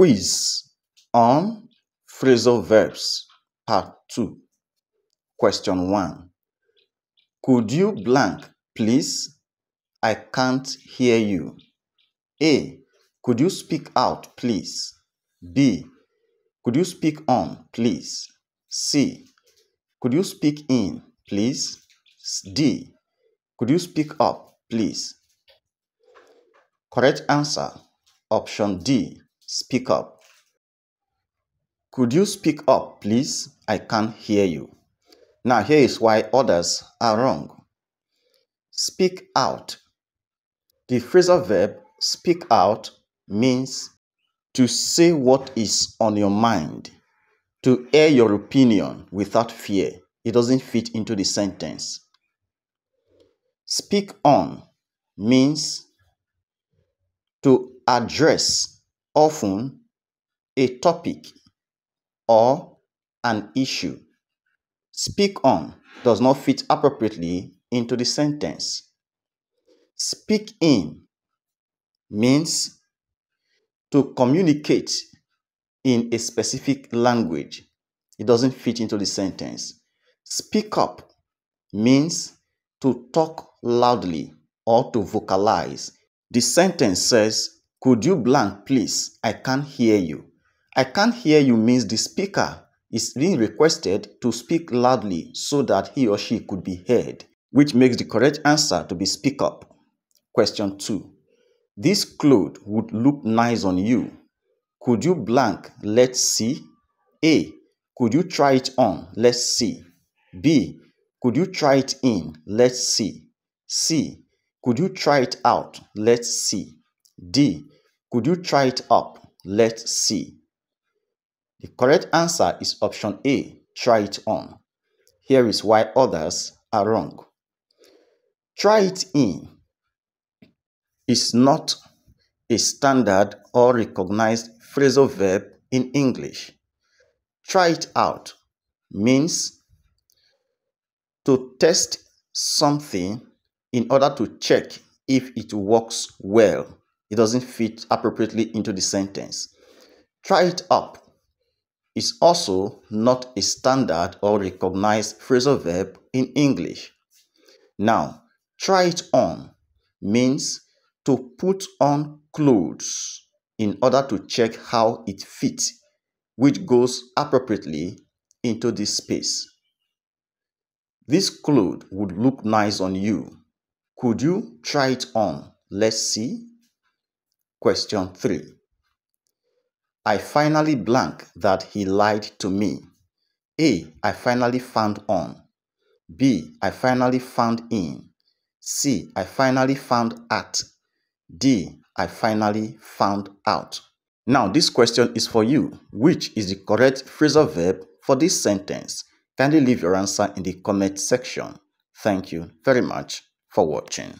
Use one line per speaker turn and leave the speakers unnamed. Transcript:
Quiz on phrasal verbs part 2. Question 1. Could you blank, please? I can't hear you. A. Could you speak out, please? B. Could you speak on, please? C. Could you speak in, please? D. Could you speak up, please? Correct answer option D. Speak up. Could you speak up, please? I can't hear you. Now, here is why others are wrong. Speak out. The phrasal verb speak out means to say what is on your mind, to air your opinion without fear. It doesn't fit into the sentence. Speak on means to address often a topic or an issue. Speak on does not fit appropriately into the sentence. Speak in means to communicate in a specific language. It doesn't fit into the sentence. Speak up means to talk loudly or to vocalize. The sentence says, Could you blank, please? I can't hear you. I can't hear you means the speaker is being requested to speak loudly so that he or she could be heard, which makes the correct answer to be speak up. Question 2. This cloth would look nice on you. Could you blank? Let's see. A. Could you try it on? Let's see. B. Could you try it in? Let's see. C. Could you try it out? Let's see. D. Could you try it up? Let's see. The correct answer is option A. Try it on. Here is why others are wrong. Try it in is not a standard or recognized phrasal verb in English. Try it out means to test something in order to check if it works well. It doesn't fit appropriately into the sentence. Try it up is also not a standard or recognized phrasal verb in English. Now, try it on means to put on clothes in order to check how it fits, which goes appropriately into this space. This cloth would look nice on you. Could you try it on? Let's see. Question 3. I finally blank that he lied to me. A. I finally found on. B. I finally found in. C. I finally found at. D. I finally found out. Now, this question is for you. Which is the correct phrasal verb for this sentence? Kindly leave your answer in the comment section. Thank you very much for watching.